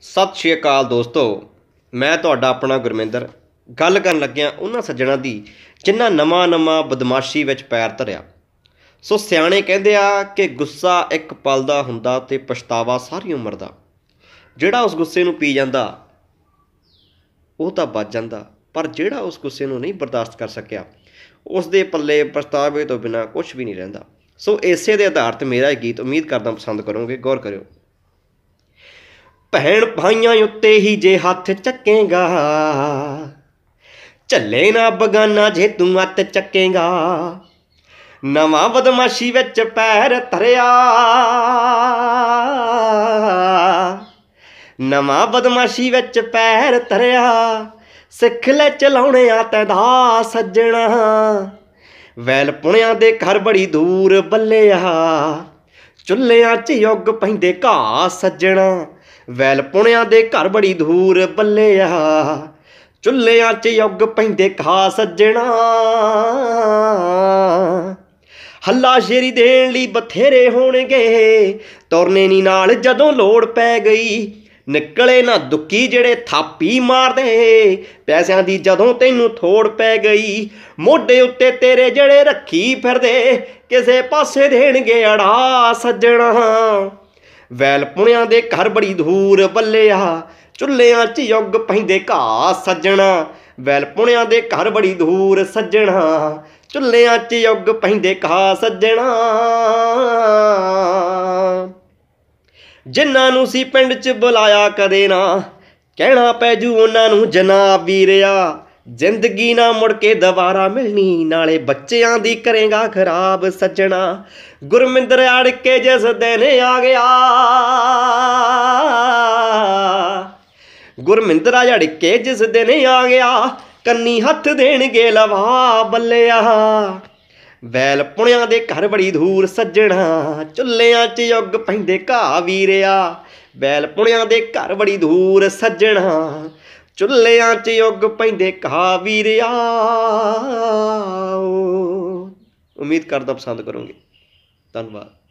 ਸਤਿ ਸ਼੍ਰੀ ਅਕਾਲ ਦੋਸਤੋ। ਮੈਂ ਤੁਹਾਡਾ ਆਪਣਾ ਗੁਰਮਿੰਦਰ। ਗੱਲ ਕਰਨ ਲੱਗਿਆ ਉਹਨਾਂ ਸੱਜਣਾ ਦੀ, ਜਿਨ੍ਹਾਂ ਨਵਾਂ ਨਵਾਂ ਬਦਮਾਸ਼ੀ ਵਿੱਚ ਪੈਰ ਧਰਿਆ। ਸੋ ਸਿਆਣੇ ਕਹਿੰਦੇ ਆ ਕਿ ਗੁੱਸਾ ਇੱਕ ਪਲ ਦਾ ਹੁੰਦਾ ਤੇ ਪਛਤਾਵਾ ਸਾਰੀ ਉਮਰ ਦਾ। ਜਿਹੜਾ ਉਸ ਗੁੱਸੇ ਨੂੰ ਪੀ ਜਾਂਦਾ, ਉਹ ਤਾਂ ਬਚ ਜਾਂਦਾ। ਪਰ ਜਿਹੜਾ ਉਸ ਗੁੱਸੇ ਨੂੰ ਨਹੀਂ ਬਰਦਾਸ਼ਤ ਕਰ ਸਕਿਆ ਉਸ ਦੇ ਪੱਲੇ ਪਛਤਾਵੇ ਤੋਂ ਬਿਨਾ ਕੁਝ ਵੀ ਨਹੀਂ ਰਹਿੰਦਾ। ਸੋ ਇਸੇ ਦੇ ਆਧਾਰ ਤੇ ਮੇਰਾ ਇਹ ਗੀਤ ਉਮੀਦ ਕਰਦਾ ਪਸੰਦ ਕਰੋਗੇ। ਗੌਰ ਕਰਿਓ। ਭੈਣ ਭਾਈਆਂ ਉੱਤੇ ਹੀ ਜੇ ਹੱਥ ਚੱਕੇਗਾ। ਝੱਲੇ ਨਾ ਬਗਾਨਾ ਜੇ ਤੂੰ ਹੱਥ ਚੱਕੇਗਾ। ਨਵਾਂ ਬਦਮਾਸ਼ੀ ਵਿੱਚ ਪੈਰ ਧਰਿਆ। ਨਵਾਂ ਬਦਮਾਸ਼ੀ ਵਿੱਚ ਪੈਰ ਧਰਿਆ। ਸਿੱਖ ਲੈ ਚਲਾਉਣੇ ਆ ਤੈਦਾ ਸੱਜਣਾ। ਵੈਲ ਪੁਣਿਆਂ ਦੇ ਘਰ ਬੜੀ ਦੂਰ ਬੱਲਿਆ। ਚੁੱਲ੍ਹਿਆਂ 'ਚ ਯੁੱਗ ਪੈਂਦੇ ਘਾਹ ਸੱਜਣਾ। ਵੈਲ ਪੁਣਿਆਂ ਦੇ ਘਰ ਬੜੀ ਦੂਰ ਆ ਚੁੱਲ੍ਹਿਆਂ 'ਚ ਯੁੱਗ ਪੈਂਦੇ ਖਾ ਸੱਜਣਾ। ਹੱਲਾ ਸ਼ੇਰੀ ਦੇਣ ਲਈ ਬਥੇਰੇ ਹੋਣਗੇ। ਤੁਰਨੇ ਨਹੀਂ ਨਾਲ ਜਦੋਂ ਲੋੜ ਪੈ ਗਈ। ਨਿਕਲੇ ਨਾ ਦੁੱਕੀ ਜਿਹੜੇ ਥਾਪੀ ਮਾਰਦੇ। ਪੈਸਿਆਂ ਦੀ ਜਦੋਂ ਤੈਨੂੰ ਥੋੜ ਪੈ ਗਈ। ਮੋਢੇ ਉੱਤੇ ਤੇਰੇ ਜਿਹੜੇ ਰੱਖੀ ਫਿਰਦੇ। ਕਿਸੇ ਪਾਸੇ ਦੇਣਗੇ ਅੜਾ ਸੱਜਣਾ। ਵੈਲ ਪੁਣਿਆਂ ਦੇ ਘਰ ਬੜੀ ਧੂਰ ਬੱਲਿਆ ਚੁੱਲ੍ਹਿਆਂ 'ਚ ਯੁੱਗ ਪੈਂਦੇ ਘਾਹ ਸੱਜਣਾ। ਵੈਲ ਪੁਣਿਆਂ ਦੇ ਘਰ ਬੜੀ ਦੂਰ ਸੱਜਣਾ, ਚੁੱਲ੍ਹਿਆਂ 'ਚ ਯੁੱਗ ਪੈਂਦੇ ਘਾਹ ਸੱਜਣਾ। ਜਿਨ੍ਹਾਂ ਨੂੰ ਸੀ ਪਿੰਡ 'ਚ ਬੁਲਾਇਆ ਕਦੇ ਨਾ, ਕਹਿਣਾ ਪੈ ਜੂ ਉਹਨਾਂ ਨੂੰ ਜਨਾਬ ਵੀਰਿਆ। ਜ਼ਿੰਦਗੀ ਨਾ ਮੁੜ ਕੇ ਦੁਬਾਰਾ ਮਿਲਣੀ, ਨਾਲੇ ਬੱਚਿਆਂ ਦੀ ਕਰੇਗਾ ਖਰਾਬ ਸੱਜਣਾ। ਗੁਰਮਿੰਦਰ ਅੜ ਕੇ ਜਿਸ ਦਿਨ ਆ ਗਿਆ। ਗੁਰਮਿੰਦਰ ਅੜ ਕੇ ਜਿਸ ਦਿਨ ਆ ਗਿਆ, ਕੰਨੀ ਹੱਥ ਦੇਣਗੇ ਲਵਾ ਬੱਲਿਆ। ਵੈਲ ਪੁਣਿਆਂ ਦੇ ਘਰ ਬੜੀ ਧੂਰ ਸੱਜਣਾ, ਚੁੱਲ੍ਹਿਆਂ 'ਚ ਯੁੱਗ ਪੈਂਦੇ ਘਾਹ ਵੀਰਿਆ। ਵੈਲ ਪੁਣਿਆਂ ਦੇ ਘਰ ਬੜੀ ਧੂਰ ਸੱਜਣਾ ਚੁੱਲ੍ਹਿਆਂ 'ਚ ਯੁੱਗ ਪੈਂਦੇ ਕਹਾ ਵੀਰਿਆ ਉਮੀਦ ਕਰਦਾ ਪਸੰਦ ਕਰੋਗੇ। ਧੰਨਵਾਦ।